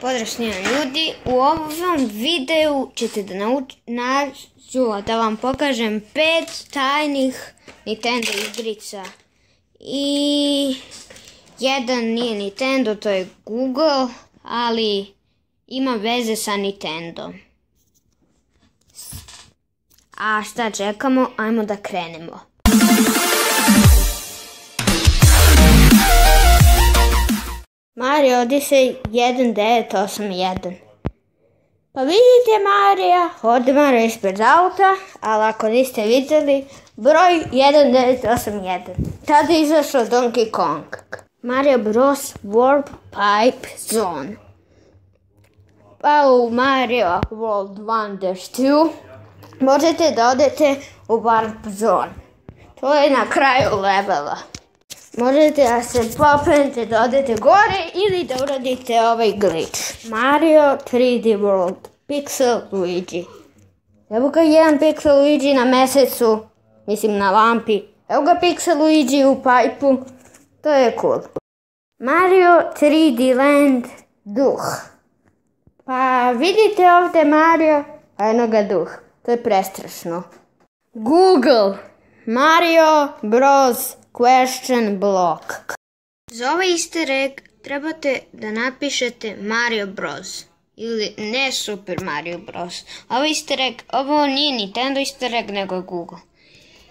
Pozdrav ljudi, u ovom videu ćete da nauč, da vam pokažem pet tajnih Nintendo igrica. I jedan nije Nintendo, to je Google, ali ima veze sa Nintendo. A šta čekamo? Ajmo da krenemo. Mario Odyssey 1981. Pa vidite Marija, odmara ispred auta, ali ako niste vidjeli, broj 1981. Tada je izašao Donkey Kong. Mario Bros. Warp Pipe Zone. Pa u Mario World Wonders 2 možete da odete u Warp Zone. To je na kraju levela. Možete da se popnete da odete gore ili da uradite ovaj glitch. Mario 3D World Pixel Luigi. Evo ga jedan Pixel Luigi na mesecu, mislim na lampi. Evo ga Pixel Luigi u pajpu. To je cool. Mario 3D Land Duh. Pa vidite ovdje Mario, a jednoga duh. To je prestrašno. Google. Mario Bros question block. Za ovaj easter egg trebate da napišete Mario Bros. Ili ne Super Mario Bros. Ovo easter egg, ovo nije Nintendo easter egg nego Google.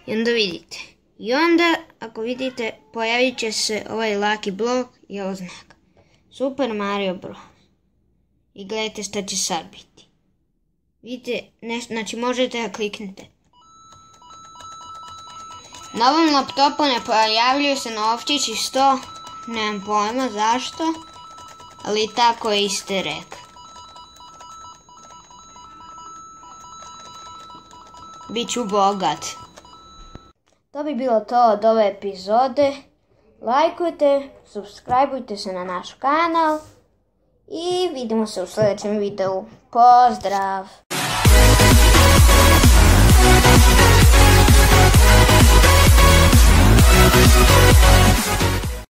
I onda vidite. I onda, ako vidite, pojavit će se ovaj lucky blok i oznak. Super Mario Bros. I gledajte šta će sad biti. Vidite, znači možete da kliknete. Na ovom laptopu ne pojavljuju se novčići 100, nemam pojma zašto, ali tako je iste rek. Biću bogat. To bi bilo to od ove epizode. Lajkujte, subscribeujte se na naš kanal i vidimo se u sljedećem videu. Pozdrav!